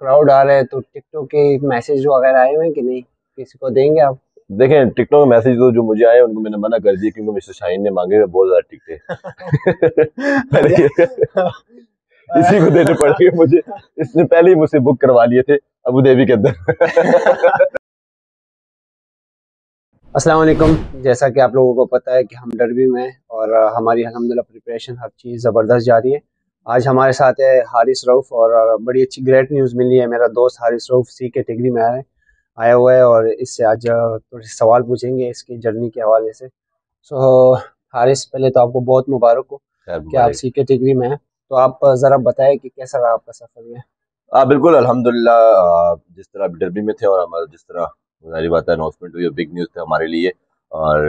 Crowd آ رہا ہے تو ٹک ٹاک کے میسج وغیرہ آئے ہوئے ہیں کہ نہیں؟ کسی کو دیں گے آپ؟ دیکھیں ٹک ٹاک میسج تو جو مجھے آئے ان کو میں نے منع کر دیا کیونکہ مسٹر شاہین نے مانگے ہوئے بہت زیادہ ٹک تھے اسی کو دینے پڑے گے مجھے۔ اس نے پہلے ہی مجھ سے بک کروا لیے تھے ابو دیوی کے اندر۔ السلام علیکم۔ جیسا کہ آپ لوگوں کو پتہ ہے کہ ہم ڈربی میں اور ہماری الحمدللہ پریپریشن ہر چیز زبردست جاری ہے۔ آج ہمارے ساتھ ہے حارث روف اور بڑی اچھی گریٹ نیوز ملی ہے۔ میرا دوست حارث روف سی کیٹیگری میں آیا ہے آیا ہوا ہے اور اس سے آج تھوڑے سوال پوچھیں گے اس کی جرنی کے حوالے سے۔ سو حارث پہلے تو آپ کو بہت مبارک ہو کہ آپ سی کیٹیگری میں ہیں۔ تو آپ ذرا بتائیں کہ کیسا رہا آپ کا سفر میں ہاں بالکل الحمدللہ جس طرح ڈربی میں تھے اور ہمارا جس طرح ظاہری بات ہے اناؤنسمنٹ ہوئی بگ نیوز تھا ہمارے لیے۔ اور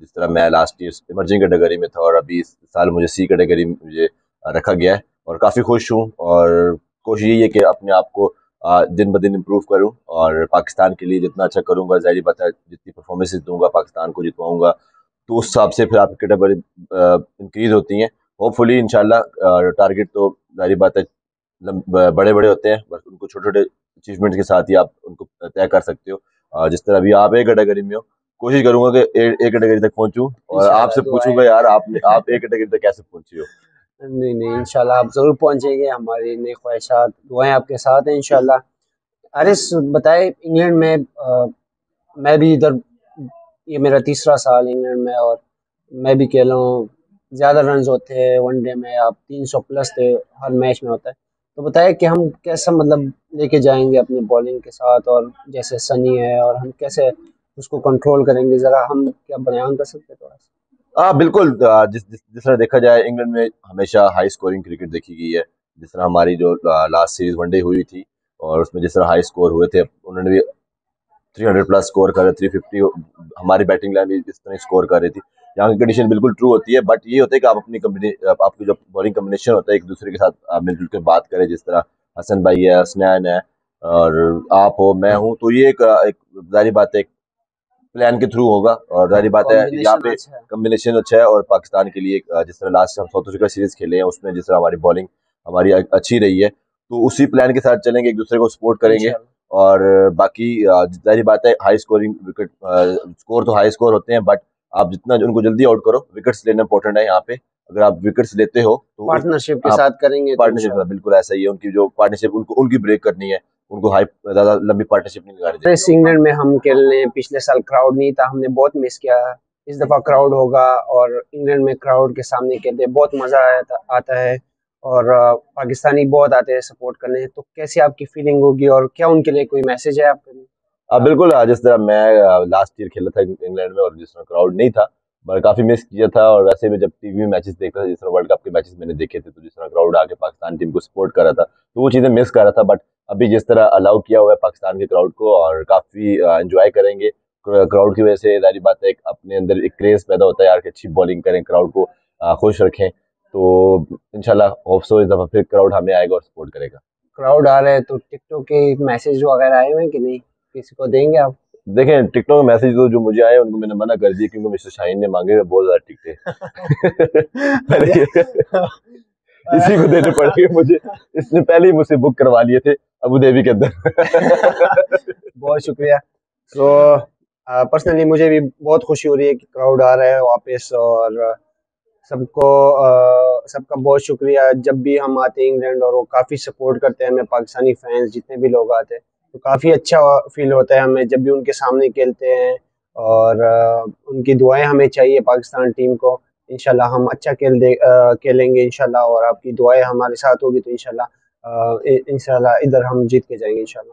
جس طرح میں لاسٹ ایئر ایمرجنگ کیٹیگری میں تھا اور ابھی اس سال مجھے سی کیٹیگری میں مجھے رکھا گیا ہے اور کافی خوش ہوں اور کوشش یہی ہے کہ اپنے آپ کو دن بدن امپروو کروں اور پاکستان کے لیے جتنا اچھا کروں گا ظاہری بات ہے جتنی پرفارمنسز دوں گا پاکستان کو جتواؤں گا تو اس حساب سے پھر آپ کی کیٹیگری انکریز ہوتی ہیں۔ ہوپ فلی ان شاء اللہ ٹارگیٹ تو ظاہری بات ہے بڑے بڑے ہوتے ہیں بس ان کو چھوٹے چھوٹے اچیومنٹ کے ساتھ ہی آپ ان کو طے کر سکتے ہو۔ جس طرح ابھی آپ ایک کیٹیگری میں ہو کوشش کروں گا کہ ایک کیٹیگری تک پہنچوں اور آپ سے پوچھوں گا یار آپ آپ ایک کیٹیگری تک کیسے پہنچی ہو؟ نہیں نہیں، انشاءاللہ آپ ضرور پہنچیں گے، ہماری نئی خواہشات دعائیں آپ کے ساتھ ہیں، انشاءاللہ۔ عارث بتائے انگلینڈ میں میں بھی ادھر، یہ میرا تیسرا سال انگلینڈ میں اور میں بھی کہہ لوں زیادہ رنز ہوتے ہیں ون ڈے میں آپ تین سو پلس تھے ہر میچ میں ہوتا ہے۔ تو بتائے کہ ہم کیسا مطلب لے کے جائیں گے اپنی بالنگ کے ساتھ اور جیسے سنی ہے اور ہم کیسے اس کو کنٹرول کریں گے؟ ذرا ہم کیا بیان کر سکتے تھوڑا سا؟ ہاں بالکل جس جس طرح دیکھا جائے، انگلینڈ میں ہمیشہ ہائی اسکورنگ کرکٹ دیکھی گئی ہے۔ جس طرح ہماری جو لاسٹ سیریز ون ڈے ہوئی تھی، اور اس میں جس طرح ہائی اسکور ہوئے تھے، انہوں نے بھی تھری ہنڈریڈ پلس اسکور کر رہے تھری ففٹی ہماری بیٹنگ لائن بھی جس طرح اسکور کر رہی تھی۔ یہاں کی کنڈیشن بالکل ٹرو ہوتی ہے بٹ یہ ہوتا ہے کہ آپ اپنی کمپنی آپ کی جو بالنگ کمبینیشن ہوتا ہے، ایک دوسرے کے ساتھ مل جل کے بات کریں، جس طرح حسن بھائی ہے حسنین ہے، اور آپ ہو، میں ہوں، تو یہ ایک ظاہری بات ہے، ایک پلان کے تھرو ہوگا اور ظاہری بات ہے یہاں پہ کمبینیشن اچھا ہے اور پاکستان کے لیے جس طرح لاسٹ ہم ساؤتھ افریقہ سیریز کھیلے ہیں اس میں جس طرح ہماری بالنگ ہماری اچھی رہی ہے تو اسی پلان کے ساتھ چلیں گے ایک دوسرے کو سپورٹ کریں گے۔ اور باقی ظاہری بات ہے ہائی اسکورنگ وکٹ اسکور تو ہائی اسکور ہوتے ہیں بٹ آپ جتنا ان کو جلدی آؤٹ کرو۔ وکٹس لینا امپورٹنٹ ہے یہاں پہ۔ اگر آپ وکٹس لیتے ہو تو پارٹنرشپ کے ساتھ کریں گے پارٹنرشپ بالکل ایسا ہی ہے ان کی جو پارٹنرشپ ان کو ان کی بریک کرنی ہے۔ ان کو ہائی زیادہ لمبی پارٹنرشپ نہیں لگانی چاہیے۔ انگلینڈ میں ہم کھیلنے پچھلے سال کراؤڈ نہیں تھا ہم نے بہت مس کیا۔ اس دفعہ کراؤڈ ہوگا اور انگلینڈ میں کراؤڈ کے سامنے کھیلتے بہت مزہ آتا ہے۔ اور پاکستانی بہت آتے ہیں سپورٹ کرنے تو کیسی آپ کی فیلنگ ہوگی اور کیا ان کے لیے کوئی میسج ہے آپ کے لیے بالکل جس طرح میں لاسٹ ایئر کھیلا تھا انگلینڈ میں اور جس طرح کراؤڈ نہیں تھا میں کافی مس کیا تھا اور ویسے میں جب ٹی وی میں میچز دیکھتا تھا، جس طرح ورلڈ کپ کے میچز میں نے دیکھے تھے، تو جس طرح کراؤڈ آ کے پاکستان ٹیم کو سپورٹ کر رہا تھا، تو وہ چیزیں مس کر رہا تھا بٹ ابھی جس طرح الاؤ کیا ہوا ہے پاکستان کے کراؤڈ کو اور کافی انجوائے کریں گے۔ کراؤڈ کی وجہ سے ظاہری بات ہے اپنے اندر ایک کریز پیدا ہوتا ہے، یار کہ اچھی بالنگ کریں کراؤڈ کو خوش رکھیں۔ تو ان شاء اللہ ہوپ سو اس دفعہ پھر کراؤڈ ہمیں آئے گا اور سپورٹ کرے گا۔ کراؤڈ آ رہے ہیں تو ٹک ٹاک کے میسج وغیرہ آئے ہوئے ہیں کہ نہیں؟ کسی کو دیں گے آپ؟ دیکھیں ٹک ٹاک میسج تو جو مجھے آئے ان کو میں نے منع کر دیا کیونکہ مسٹر شاہین نے مانگے ہوئے بہت زیادہ ٹک تھے اسی کو دینے پڑے گے مجھے۔ اس نے پہلے ہی مجھ سے بک کروا لیے تھے ابو دیوی کے اندر۔ بہت شکریہ۔ تو پرسنلی مجھے بھی بہت خوشی ہو رہی ہے کہ کراؤڈ آ رہا ہے واپس اور سب کو سب کا بہت شکریہ۔ جب بھی ہم آتے ہیں انگلینڈ اور وہ کافی سپورٹ کرتے ہیں ہمیں پاکستانی فینس جتنے بھی لوگ آتے ہیں تو کافی اچھا فیل ہوتا ہے ہمیں جب بھی ان کے سامنے کھیلتے ہیں اور ان کی دعائیں ہمیں چاہیے پاکستان ٹیم کو۔ انشاءاللہ ہم اچھا کھیل دے کھیلیں گے انشاءاللہ اور آپ کی دعائیں ہمارے ساتھ ہوگی تو انشاءاللہ انشاءاللہ ادھر ہم جیت کے جائیں گے انشاءاللہ۔